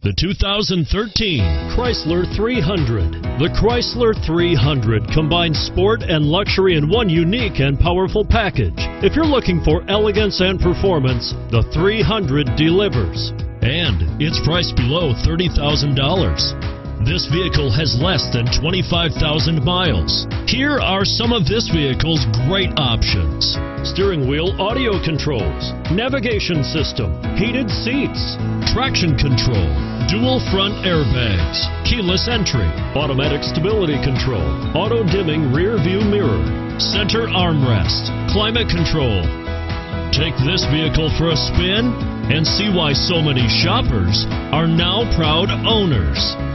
The 2013 Chrysler 300. The Chrysler 300 combines sport and luxury in one unique and powerful package. If you're looking for elegance and performance, the 300 delivers. And it's priced below $30,000. This vehicle has less than 25,000 miles. Here are some of this vehicle's great options. Steering wheel audio controls, navigation system, heated seats, traction control, dual front airbags, keyless entry, automatic stability control, auto dimming rear view mirror, center armrest, climate control. Take this vehicle for a spin and see why so many shoppers are now proud owners.